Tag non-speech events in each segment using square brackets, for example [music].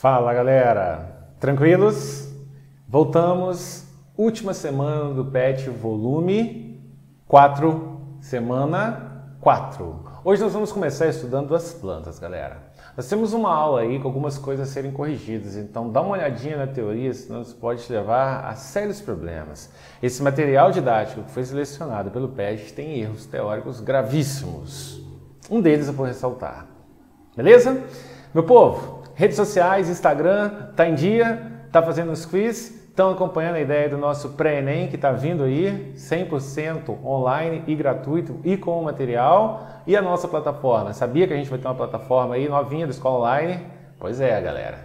Fala galera, tranquilos? Voltamos, última semana do PET volume 4, semana 4. Hoje nós vamos começar estudando as plantas, galera. Nós temos uma aula aí com algumas coisas a serem corrigidas, então dá uma olhadinha na teoria, senão isso pode te levar a sérios problemas. Esse material didático que foi selecionado pelo PET tem erros teóricos gravíssimos. Um deles eu vou ressaltar. Beleza? Meu povo, Redes sociais, Instagram, tá em dia, tá fazendo os quiz, estão acompanhando a ideia do nosso pré-ENEM que está vindo aí, 100% online e gratuito e com o material. E a nossa plataforma. Sabia que a gente vai ter uma plataforma aí novinha do Escola Online? Pois é, galera.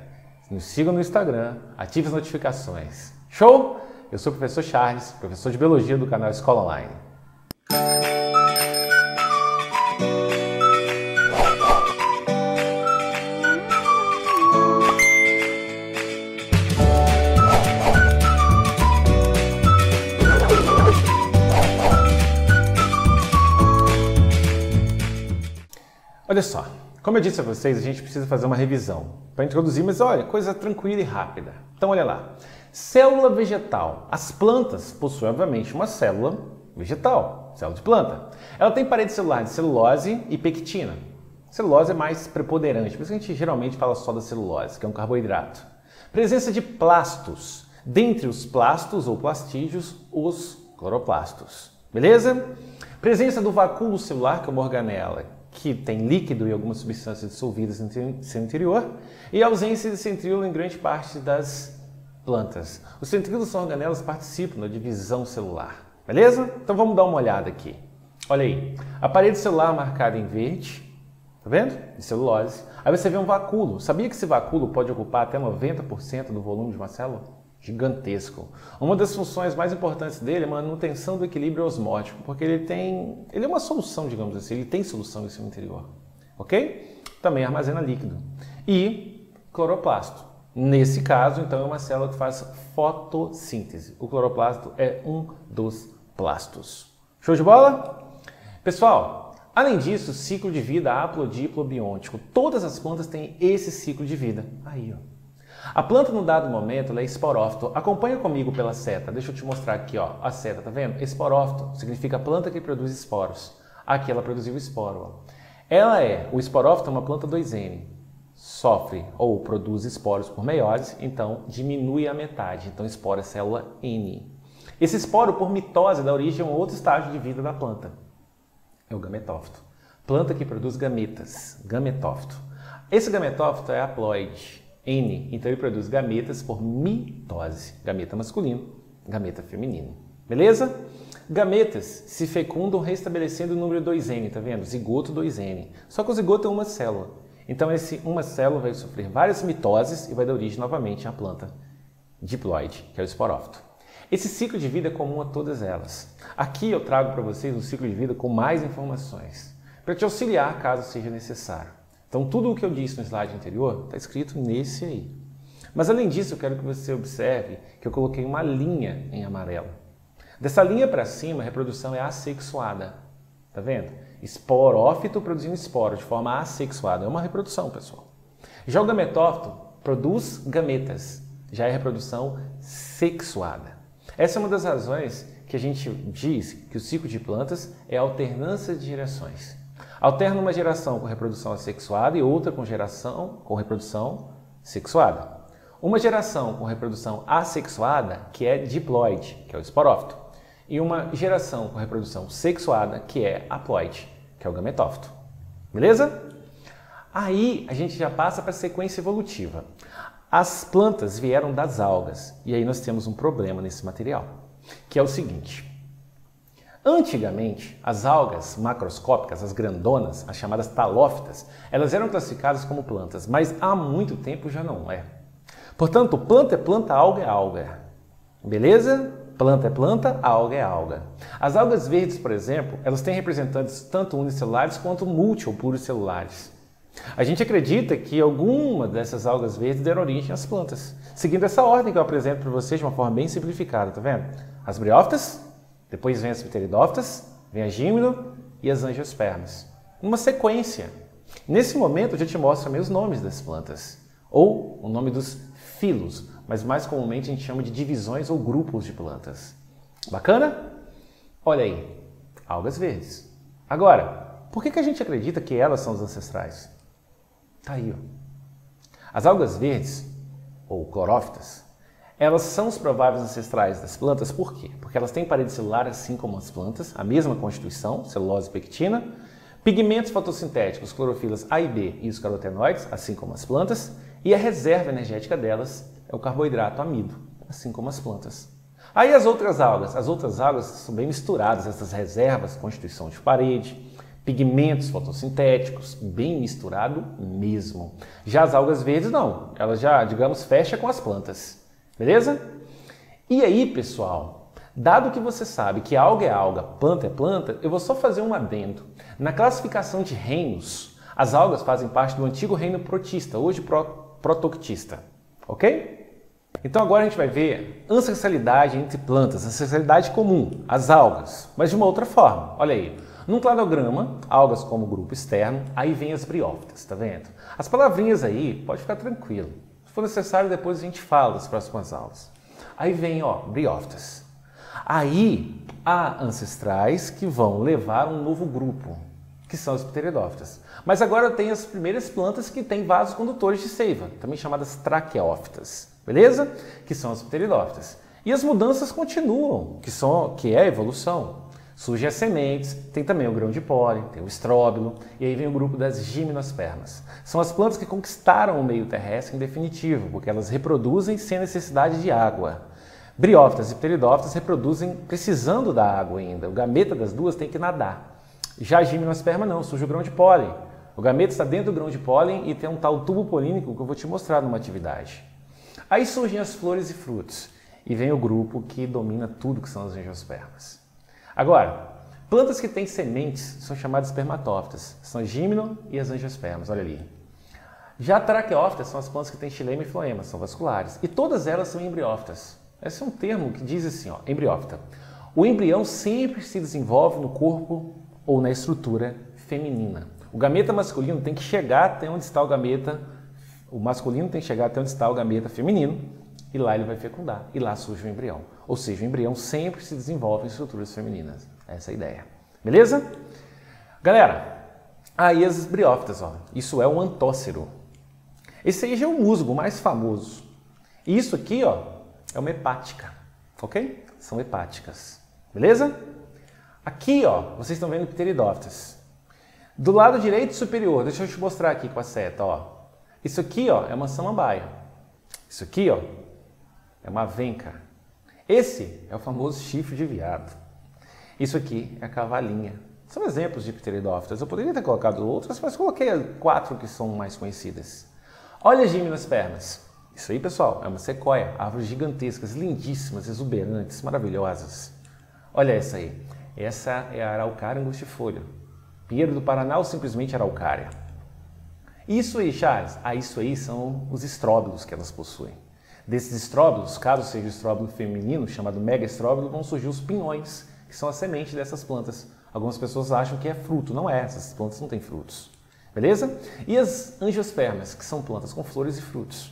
Nos sigam no Instagram, ative as notificações. Show? Eu sou o professor Charles, professor de Biologia do canal Escola Online. Olha só, como eu disse a vocês, a gente precisa fazer uma revisão para introduzir, mas olha, coisa tranquila e rápida. Então olha lá. Célula vegetal. As plantas possuem, obviamente, uma célula vegetal, célula de planta. Ela tem parede celular de celulose e pectina. Celulose é mais preponderante, por isso a gente geralmente fala só da celulose, que é um carboidrato. Presença de plastos. Dentre os plastos ou plastídeos, os cloroplastos. Beleza? Presença do vacúolo celular, que é uma organela que tem líquido e algumas substâncias dissolvidas em seu interior, e ausência de centríolo em grande parte das plantas. Os centríolos são organelas que participam da divisão celular. Beleza? Então vamos dar uma olhada aqui. Olha aí, a parede celular marcada em verde, tá vendo? De celulose. Aí você vê um vacúolo. Sabia que esse vacúolo pode ocupar até 90% do volume de uma célula? Gigantesco. Uma das funções mais importantes dele é a manutenção do equilíbrio osmótico, porque ele tem, ele é uma solução, digamos assim, ele tem solução em seu interior, ok? Também armazena líquido. E cloroplasto. Nesse caso, então, é uma célula que faz fotossíntese. O cloroplasto é um dos plastos. Show de bola? Pessoal, além disso, ciclo de vida haplodiplobiôntico. Todas as plantas têm esse ciclo de vida. Aí, ó. A planta, no dado momento, é esporófito. Acompanha comigo pela seta. Deixa eu te mostrar aqui, ó, a seta, tá vendo? Esporófito significa planta que produz esporos. Aqui ela produziu esporo. Ó. Ela é, o esporófito é uma planta 2N. Sofre ou produz esporos por meiose, então diminui a metade. Então esporo é célula N. Esse esporo, por mitose, dá origem a um outro estágio de vida da planta. É o gametófito. Planta que produz gametas, gametófito. Esse gametófito é haploide. N. Então ele produz gametas por mitose, gameta masculino, gameta feminino. Beleza? Gametas se fecundam restabelecendo o número 2N, tá vendo? Zigoto 2N. Só que o zigoto é uma célula. Então esse uma célula vai sofrer várias mitoses e vai dar origem novamente à planta diploide, que é o esporófito. Esse ciclo de vida é comum a todas elas. Aqui eu trago para vocês um ciclo de vida com mais informações, para te auxiliar caso seja necessário. Então, tudo o que eu disse no slide anterior está escrito nesse aí. Mas, além disso, eu quero que você observe que eu coloquei uma linha em amarelo. Dessa linha para cima, a reprodução é assexuada. Tá vendo? Esporófito produzindo esporo de forma assexuada. É uma reprodução, pessoal. Já o gametófito produz gametas. Já é reprodução sexuada. Essa é uma das razões que a gente diz que o ciclo de plantas é alternância de gerações. Alterna uma geração com reprodução assexuada e outra com geração com reprodução sexuada. Uma geração com reprodução assexuada, que é diploide, que é o esporófito, e uma geração com reprodução sexuada, que é haploide, que é o gametófito. Beleza? Aí a gente já passa para a sequência evolutiva. As plantas vieram das algas, e aí nós temos um problema nesse material, que é o seguinte: Antigamente, as algas macroscópicas, as grandonas, as chamadas talófitas, elas eram classificadas como plantas, mas há muito tempo já não é. Portanto, planta é planta, alga é alga. Beleza? Planta é planta, alga é alga. As algas verdes, por exemplo, elas têm representantes tanto unicelulares quanto multi ou pluricelulares. A gente acredita que alguma dessas algas verdes deram origem às plantas, seguindo essa ordem que eu apresento para vocês de uma forma bem simplificada, tá vendo? As briófitas, depois vem as pteridófitas, vem a gímino e as angiospermas. Uma sequência. Nesse momento eu já te mostro meus nomes das plantas. ou o nome dos filos, mas mais comumente a gente chama de divisões ou grupos de plantas. Bacana? Olha aí, algas verdes. Agora, por que, que a gente acredita que elas são os ancestrais? Tá aí, ó. As algas verdes, ou clorófitas, elas são os prováveis ancestrais das plantas, por quê? Porque elas têm parede celular assim como as plantas, a mesma constituição, celulose e pectina, pigmentos fotossintéticos, clorofilas A e B e os carotenoides, assim como as plantas, e a reserva energética delas é o carboidrato amido, assim como as plantas. Aí as outras algas, as outras algas são bem misturadas, essas reservas, constituição de parede, pigmentos fotossintéticos, bem misturado mesmo. Já as algas verdes não, elas já, digamos, fecha com as plantas. Beleza? E aí, pessoal, dado que você sabe que alga é alga, planta é planta, eu vou só fazer um adendo. Na classificação de reinos, as algas fazem parte do antigo reino protista, hoje pro, protoctista. Ok? Então agora a gente vai ver ancestralidade entre plantas, ancestralidade comum, as algas, mas de uma outra forma. Olha aí. Num cladograma, algas como grupo externo, aí vem as briófitas, tá vendo? As palavrinhas aí, pode ficar tranquilo. Se for necessário, depois a gente fala das próximas aulas. Aí vem, ó, briófitas. Aí há ancestrais que vão levar um novo grupo, que são as pteridófitas. Mas agora tem as primeiras plantas que têm vasos condutores de seiva, também chamadas traqueófitas, beleza? Que são as pteridófitas. E as mudanças continuam, que, são, que é a evolução. Surgem as sementes, tem também o grão de pólen, tem o estróbilo, e aí vem o grupo das gimnospermas. São as plantas que conquistaram o meio terrestre em definitivo, porque elas reproduzem sem necessidade de água. Briófitas e pteridófitas reproduzem precisando da água ainda. O gameta das duas tem que nadar. Já a gimnosperma não, surge o grão de pólen. O gameta está dentro do grão de pólen e tem um tal tubo polínico que eu vou te mostrar numa atividade. Aí surgem as flores e frutos. E vem o grupo que domina tudo que são as angiospermas. Agora, plantas que têm sementes são chamadas espermatófitas. São as gímino e as angiospermas, olha ali. Já traqueófitas são as plantas que têm xilema e floema, são vasculares. E todas elas são embriófitas. Esse é um termo que diz assim, ó, embriófita. O embrião sempre se desenvolve no corpo ou na estrutura feminina. O gameta masculino tem que chegar até onde está o gameta, o masculino tem que chegar até onde está o gameta feminino, e lá ele vai fecundar, e lá surge o embrião. Ou seja, o embrião sempre se desenvolve em estruturas femininas. Essa é a ideia. Beleza? Galera, aí as briófitas, ó. Isso é um antócero. Esse aí já é o musgo mais famoso. E isso aqui, ó, é uma hepática. Ok? São hepáticas. Beleza? Aqui, ó, vocês estão vendo pteridófitas. Do lado direito superior, deixa eu te mostrar aqui com a seta, ó. Isso aqui, ó, é uma samambaia. Isso aqui, ó, é uma venca. Esse é o famoso chifre de viado. Isso aqui é a cavalinha. São exemplos de pteridófitas. Eu poderia ter colocado outras, mas coloquei quatro que são mais conhecidas. Olha as gimnospermas. Isso aí, pessoal, é uma sequoia. Árvores gigantescas, lindíssimas, exuberantes, maravilhosas. Olha essa aí. Essa é a araucária angustifolha. Pinheiro do Paraná ou simplesmente araucária. Isso aí, Charles? Ah, isso aí são os estróbilos que elas possuem. Desses estróbilos, caso seja o estróbilo feminino, chamado megaestróbilo, vão surgir os pinhões, que são a semente dessas plantas. Algumas pessoas acham que é fruto, não é, essas plantas não têm frutos. Beleza? E as angiospermas, que são plantas com flores e frutos.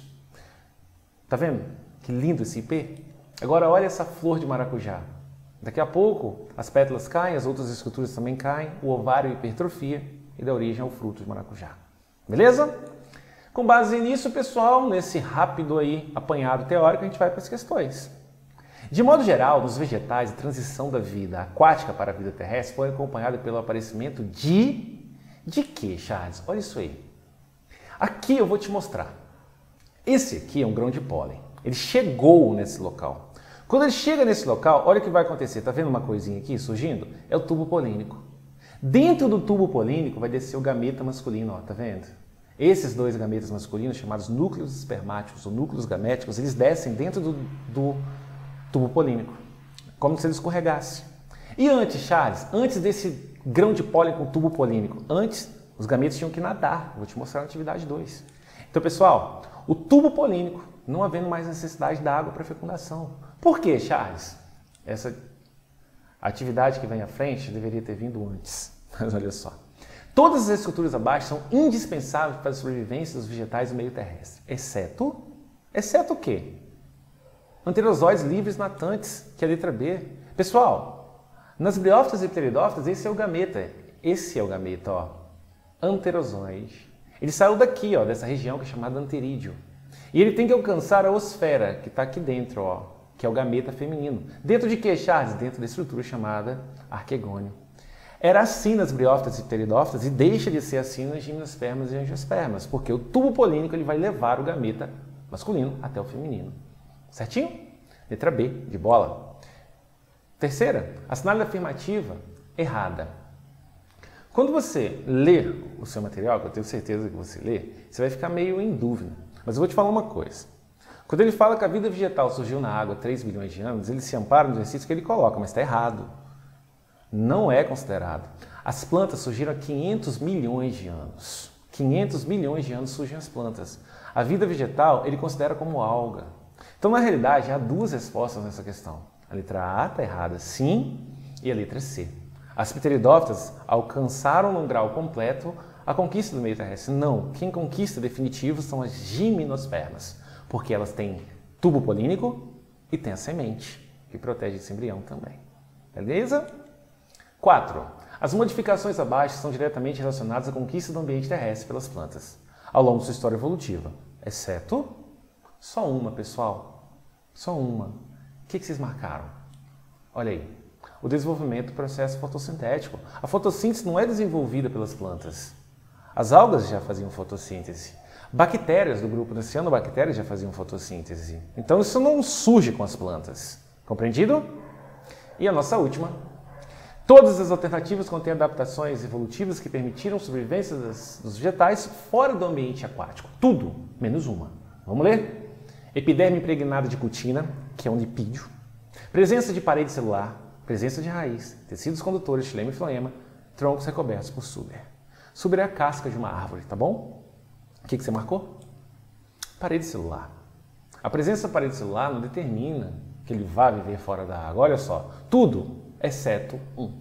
Tá vendo? Que lindo esse IP? Agora olha essa flor de maracujá. Daqui a pouco as pétalas caem, as outras estruturas também caem, o ovário hipertrofia e dá origem ao fruto de maracujá. Beleza? Com base nisso, pessoal, nesse rápido aí apanhado teórico, a gente vai para as questões. De modo geral, nos vegetais, a transição da vida aquática para a vida terrestre foi acompanhada pelo aparecimento de... De que, Charles? Olha isso aí. Aqui eu vou te mostrar. Esse aqui é um grão de pólen. Ele chegou nesse local. Quando ele chega nesse local, olha o que vai acontecer. Tá vendo uma coisinha aqui surgindo? É o tubo polínico. Dentro do tubo polínico vai descer o gameta masculino, ó, tá vendo? Esses dois gametas masculinos, chamados núcleos espermáticos ou núcleos gaméticos, eles descem dentro do, do tubo polínico, como se ele escorregasse. E antes, Charles, antes desse grão de pólen com tubo polínico, antes os gametas tinham que nadar. Vou te mostrar na atividade 2. Então, pessoal, o tubo polínico, não havendo mais necessidade da água para fecundação. Por quê, Charles? Essa atividade que vem à frente deveria ter vindo antes. [laughs] Mas olha só. Todas as estruturas abaixo são indispensáveis para a sobrevivência dos vegetais no meio terrestre, exceto, exceto o quê? Anterosóides livres natantes, que é a letra B. Pessoal, nas briófitas e pteridófitas, esse é o gameta. Esse é o gameta, ó. Anterosóide. Ele saiu daqui, ó, dessa região que é chamada anterídeo. E ele tem que alcançar a osfera, que está aqui dentro, ó, que é o gameta feminino. Dentro de que, Charles? Dentro da estrutura chamada arquegônio. Era assim nas briófitas e pteridófitas e deixa de ser assim nas gimnospermas e angiospermas, porque o tubo polínico ele vai levar o gameta masculino até o feminino. Certinho? Letra B, de bola. Terceira, a sinálise afirmativa errada. Quando você lê o seu material, que eu tenho certeza que você lê, você vai ficar meio em dúvida. Mas eu vou te falar uma coisa. Quando ele fala que a vida vegetal surgiu na água há 3 bilhões de anos, ele se ampara no exercício que ele coloca, mas está errado. Não é considerado. As plantas surgiram há 500 milhões de anos. 500 milhões de anos surgem as plantas. A vida vegetal ele considera como alga. Então, na realidade, há duas respostas nessa questão. A letra A está errada, sim, e a letra C. As pteridófitas alcançaram num grau completo a conquista do meio terrestre. Não, quem conquista definitivo são as gimnospermas, porque elas têm tubo polínico e tem a semente, que protege esse embrião também. Beleza? 4. As modificações abaixo são diretamente relacionadas à conquista do ambiente terrestre pelas plantas, ao longo de sua história evolutiva, exceto só uma, pessoal. Só uma. O que, vocês marcaram? Olha aí. O desenvolvimento do processo fotossintético. A fotossíntese não é desenvolvida pelas plantas. As algas já faziam fotossíntese. Bactérias do grupo das cianobactérias já faziam fotossíntese. Então isso não surge com as plantas. Compreendido? E a nossa última. Todas as alternativas contêm adaptações evolutivas que permitiram sobrevivência das, dos vegetais fora do ambiente aquático. Tudo, menos uma. Vamos ler? Epiderme impregnada de cutina, que é um lipídio. Presença de parede celular, presença de raiz, tecidos condutores, xilema e floema, troncos recobertos por suber. Suber é a casca de uma árvore, tá bom? O que, que você marcou? Parede celular. A presença da parede celular não determina que ele vá viver fora da água. Olha só, tudo exceto um.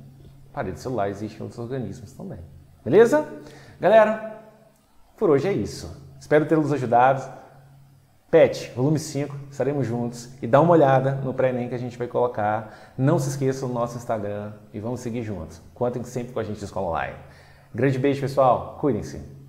Parede celular existem outros organismos também. Beleza? Galera, por hoje é isso. Espero ter-los ajudado. PET, volume 5, estaremos juntos e dá uma olhada no pré-ENEM que a gente vai colocar. Não se esqueça do nosso Instagram e vamos seguir juntos. Contem sempre com a gente da Escola Online. Grande beijo, pessoal. Cuidem-se.